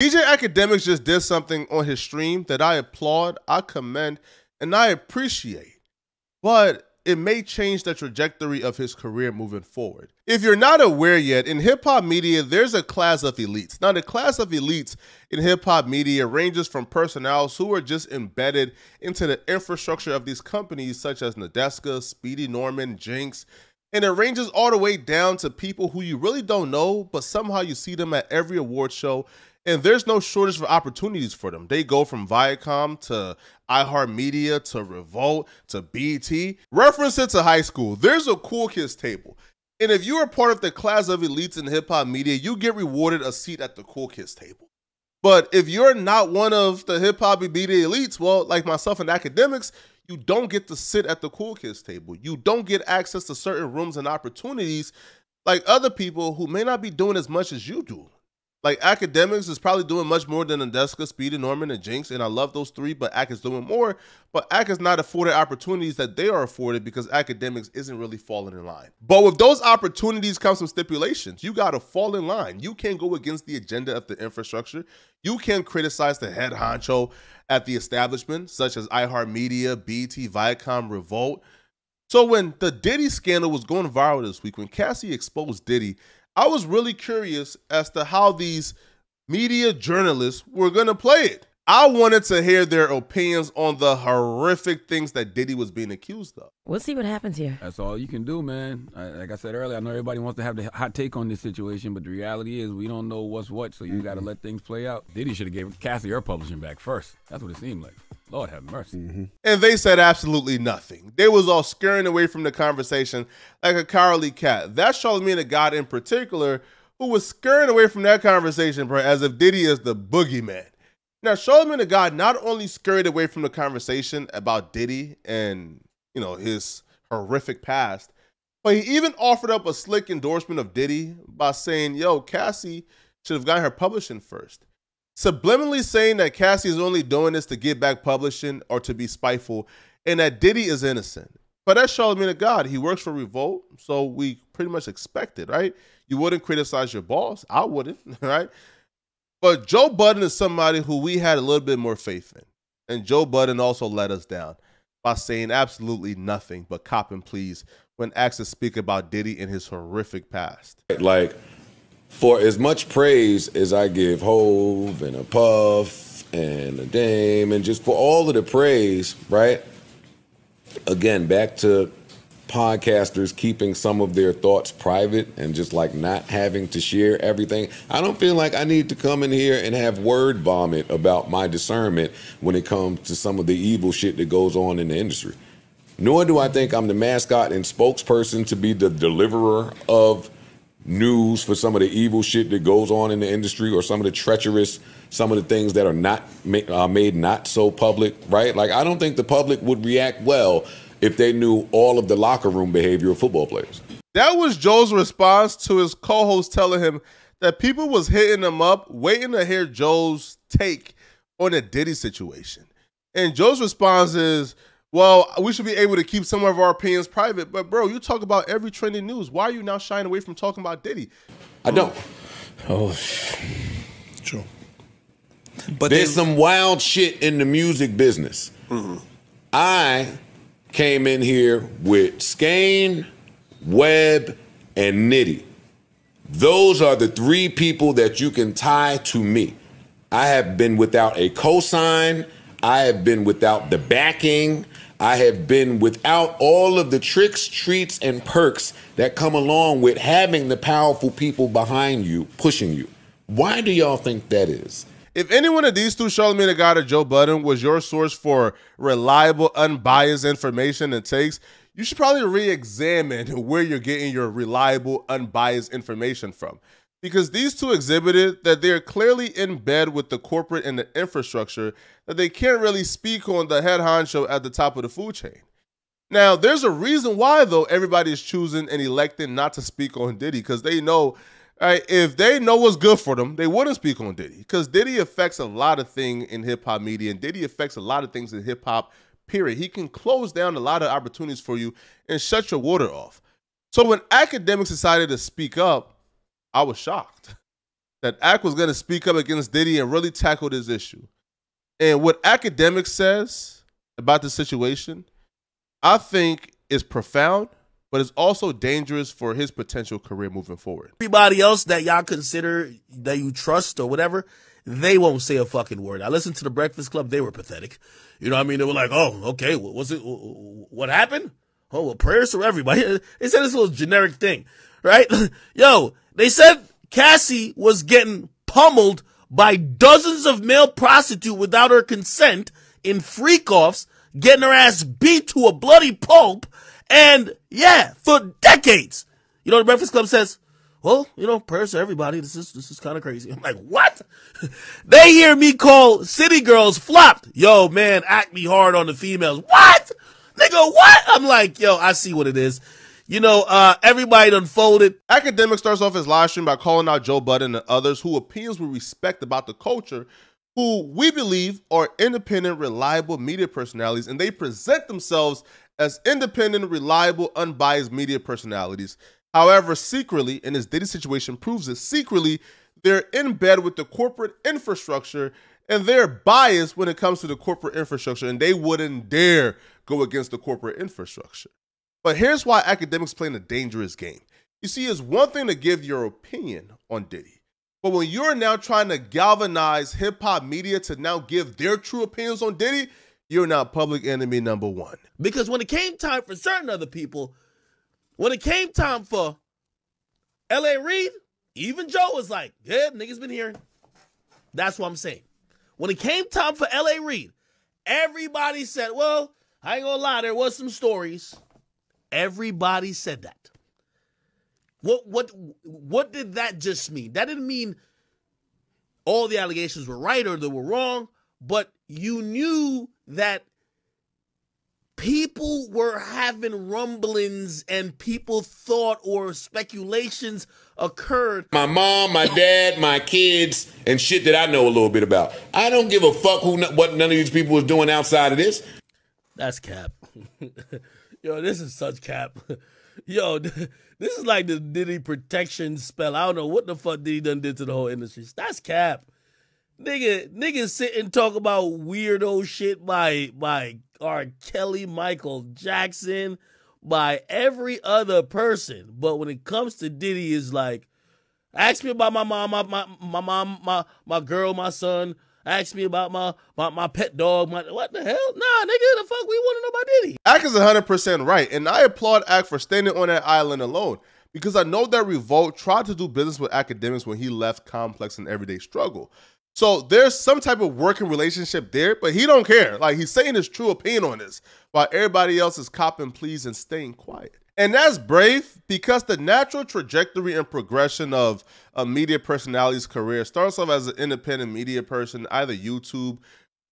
DJ Akademiks just did something on his stream that I applaud, I commend, and I appreciate. But it may change the trajectory of his career moving forward. If you're not aware yet, in hip hop media, there's a class of elites. Now, the class of elites in hip hop media ranges from personnel who are just embedded into the infrastructure of these companies, such as Nadeska, Speedy Norman, Jinx, and it ranges all the way down to people who you really don't know, but somehow you see them at every award show and there's no shortage of opportunities for them. They go from Viacom to iHeartMedia to Revolt to BT. Reference it to high school. There's a cool kids table. And if you are part of the class of elites in hip hop media, you get rewarded a seat at the cool kids table. But if you're not one of the hip hop media elites, well, like myself and Akademiks, you don't get to sit at the cool kids table. You don't get access to certain rooms and opportunities like other people who may not be doing as much as you do like Akademiks is probably doing much more than Nadeska, Speed, and Norman, and Jinx, and I love those three, but Ak is doing more. But Ak is not afforded opportunities that they are afforded because Akademiks isn't really falling in line. But with those opportunities comes some stipulations. You gotta fall in line. You can't go against the agenda of the infrastructure. You can't criticize the head honcho at the establishment, such as iHeartMedia, BT, Viacom, Revolt. So when the Diddy scandal was going viral this week, when Cassie exposed Diddy, I was really curious as to how these media journalists were going to play it. I wanted to hear their opinions on the horrific things that Diddy was being accused of. We'll see what happens here. That's all you can do, man. like I said earlier, I know everybody wants to have the hot take on this situation, but the reality is we don't know what's what, so you mm-hmm. got to let things play out. Diddy should have gave Cassie her publishing back first. That's what it seemed like. Lord have mercy. Mm-hmm. And they said absolutely nothing. They was all scurrying away from the conversation like a cowardly cat. That's Charlemagne the God in particular who was scurrying away from that conversation, bro, as if Diddy is the boogeyman. Now, Charlemagne the God not only scurried away from the conversation about Diddy and, you know, his horrific past, but he even offered up a slick endorsement of Diddy by saying, yo, Cassie should have gotten her publishing first. Subliminally saying that Cassie is only doing this to get back publishing or to be spiteful, and that Diddy is innocent. But that's Charlemagne the God. He works for Revolt, so we pretty much expect it, right? You wouldn't criticize your boss. I wouldn't, right? But Joe Budden is somebody who we had a little bit more faith in. And Joe Budden also let us down by saying absolutely nothing but cop and please when asked to speak about Diddy in his horrific past. Like, for as much praise as I give Hove and a Puff and a Dame and just for all of the praise, right? Again, back to podcasters keeping some of their thoughts private and just like not having to share everything. I don't feel like I need to come in here and have word vomit about my discernment when it comes to some of the evil shit that goes on in the industry. Nor do I think I'm the mascot and spokesperson to be the deliverer of news for some of the evil shit that goes on in the industry or some of the treacherous some of the things that are not uh, made not so public right like i don't think the public would react well if they knew all of the locker room behavior of football players. That was Joe's response to his co-host telling him that people was hitting him up, waiting to hear Joe's take on the Diddy situation. And Joe's response is, well, we should be able to keep some of our opinions private. But bro, you talk about every trending news. Why are you now shying away from talking about Diddy? I don't. Oh, true. But there's some wild shit in the music business. Mm-hmm. I came in here with Skane, Webb, and Nitty. Those are the three people that you can tie to me. I have been without a cosign. I have been without the backing. I have been without all of the tricks, treats, and perks that come along with having the powerful people behind you pushing you. Why do y'all think that is? If any one of these two, Charlemagne the God or Joe Budden, was your source for reliable, unbiased information and takes, you should probably re-examine where you're getting your reliable, unbiased information from. Because these two exhibited that they're clearly in bed with the corporate and the infrastructure that they can't really speak on the head honcho at the top of the food chain. Now, there's a reason why, though, everybody is choosing and electing not to speak on Diddy because they know right, if they know what's good for them, they wouldn't speak on Diddy because Diddy affects a lot of things in hip hop media, and Diddy affects a lot of things in hip hop. Period. He can close down a lot of opportunities for you and shut your water off. So when Akademiks decided to speak up, I was shocked. that Ak was going to speak up against Diddy and really tackle this issue. And what Akademiks says about the situation, I think is profound, but it's also dangerous for his potential career moving forward. Everybody else that y'all consider that you trust or whatever, they won't say a fucking word. I listened to the Breakfast Club; they were pathetic. You know what I mean? They were like, "Oh, okay, was it? What happened? Oh, well, prayers for everybody." They said this little generic thing, right? Yo, they said Cassie was getting pummeled by dozens of male prostitutes without her consent in freak offs, getting her ass beat to a bloody pulp, and yeah, for decades. You know, the Breakfast Club says, well, you know, prayers to everybody. This is this is kind of crazy. I'm like, what? they hear me call city girls flopped. Yo, man, act me hard on the females. What? Nigga, what? I'm like, yo, I see what it is. You know, uh, everybody unfolded. Academic starts off his live stream by calling out Joe Budden and others who opinions we respect about the culture, who we believe are independent, reliable media personalities, and they present themselves as independent, reliable, unbiased media personalities. However, secretly, and this Diddy situation proves it, secretly, they're in bed with the corporate infrastructure and they're biased when it comes to the corporate infrastructure, and they wouldn't dare go against the corporate infrastructure. But here's why Akademiks playing a dangerous game. You see, it's one thing to give your opinion on Diddy, but when you're now trying to galvanize hip hop media to now give their true opinions on Diddy, you're now public enemy number one. Because when it came time for certain other people, when it came time for L.A. Reid, even Joe was like, "Yeah, niggas been hearing." That's what I'm saying. When it came time for L.A. Reid, everybody said, "Well, I ain't gonna lie, there was some stories." Everybody said that. What what what did that just mean? That didn't mean all the allegations were right or they were wrong, but you knew that people were having rumblings and people thought or speculations occurred. My mom, my dad, my kids, and shit that I know a little bit about. I don't give a fuck who what none of these people was doing outside of this. That's cap. Yo, this is such cap. Yo, this is like the Diddy protection spell. I don't know what the fuck Diddy done did to the whole industry. That's cap. Nigga, niggas sit and talk about weirdo shit by by R. Kelly, Michael Jackson, by every other person. But when it comes to Diddy, is like, ask me about my mom, my my, my mom, my my girl, my son, Ask me about my, my my pet dog. My what the hell? Nah, nigga, the fuck we want to know about Diddy? Ak is 100% right, and I applaud Ak for standing on that island alone because I know that Revolt tried to do business with Akademiks when he left Complex and Everyday Struggle. So there's some type of working relationship there, but he don't care. Like he's saying his true opinion on this, while everybody else is copping pleas and staying quiet. And that's brave because the natural trajectory and progression of a media personality's career starts off as an independent media person, either YouTube,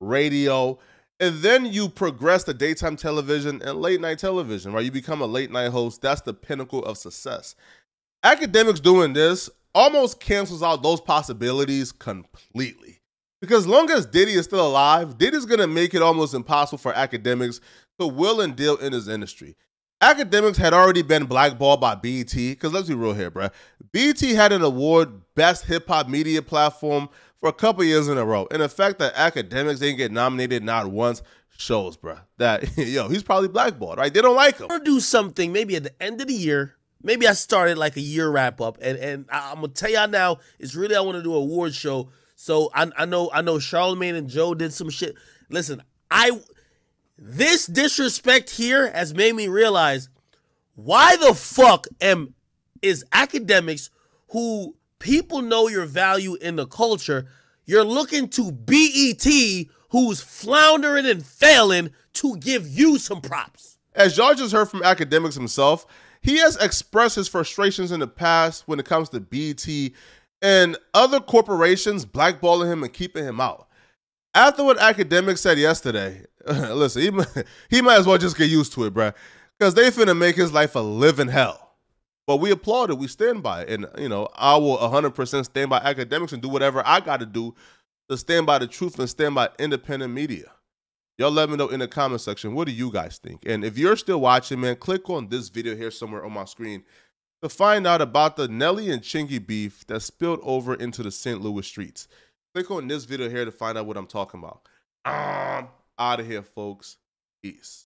radio, and then you progress to daytime television and late night television, right? You become a late night host. That's the pinnacle of success. Akademiks doing this almost cancels out those possibilities completely. Because as long as Diddy is still alive, Diddy's gonna make it almost impossible for Akademiks to will and deal in his industry. Akademiks had already been blackballed by BET, because let's be real here, bro. BET had an award, Best Hip Hop Media Platform, for a couple years in a row. And the fact that Akademiks didn't get nominated not once shows, bro, that, yo, he's probably blackballed, right? They don't like him. Or do something maybe at the end of the year. Maybe I started like a year wrap up, and and I, am gonna tell y'all now. It's really I want to do a award show. So I I know I know Charlemagne and Joe did some shit. Listen, I this disrespect here has made me realize why the fuck am is Akademiks who people know your value in the culture. You're looking to BET, who's floundering and failing, to give you some props. As y'all just heard from Akademiks himself, he has expressed his frustrations in the past when it comes to BET and other corporations blackballing him and keeping him out. After what Akademiks said yesterday, listen, he, he might as well just get used to it, bruh. Because they finna make his life a living hell. But we applaud it. We stand by it. And, you know, I will 100% stand by Akademiks and do whatever I got to do to stand by the truth and stand by independent media. Y'all let me know in the comment section, what do you guys think? And if you're still watching, man, click on this video here somewhere on my screen to find out about the Nelly and Chingy beef that spilled over into the St. Louis streets. Click on this video here to find out what I'm talking about. Um, out of here, folks. Peace.